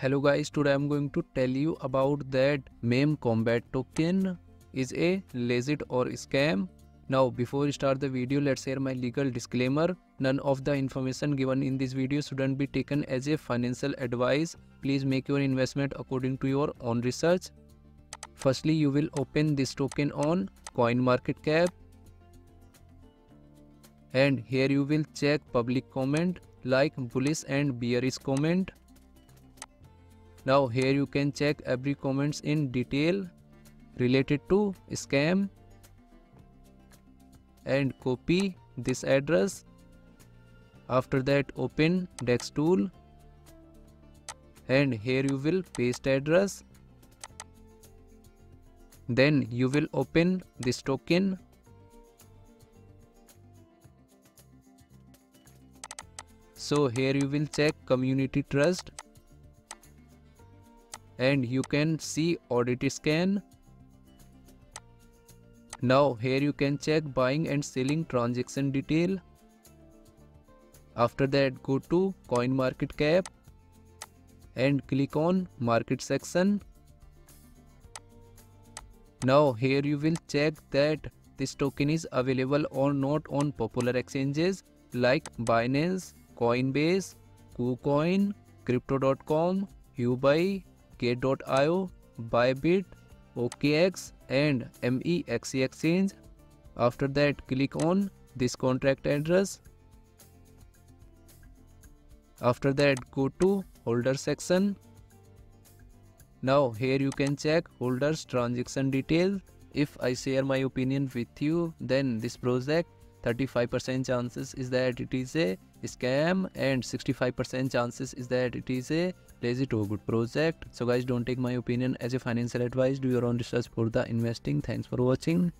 hello guys today i'm going to tell you about that Meme Kombat token. Is a legit or scam? Now before we start the video let's share my legal disclaimer. None of the information given in this video shouldn't be taken as a financial advice. Please make your investment according to your own research. Firstly you will open this token on CoinMarketCap. And here you will check public comment like bullish and bearish comment now here you can check every comments in detail related to scam and copy this address. After that open dex tool and here you will paste address. Then you will open this token. So here you will check community trust and you can see audit scan. Now here you can check buying and selling transaction detail. After that go to CoinMarketCap and click on market section. Now here you will check that this token is available or not on popular exchanges like Binance, Coinbase, KuCoin, Crypto.com, Huobi, Gate.io, Bybit, OKX and MEXC exchange. After that click on this contract address. After that go to holder section. Now here you can check holders transaction details. If I share my opinion with you then this project 35% chances is that it is a scam and 65% chances is that it is a legit or good project. So guys don't take my opinion as a financial advice. Do your own research for the investing. Thanks for watching